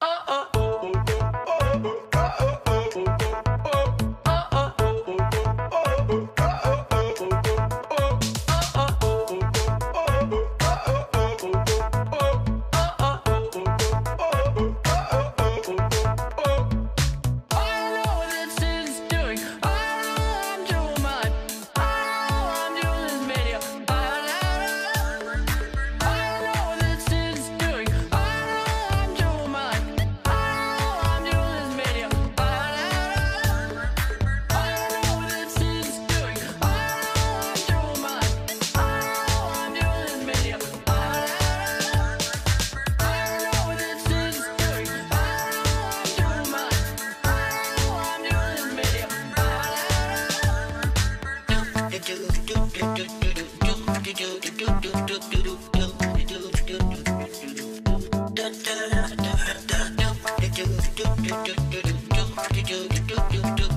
Da do do do do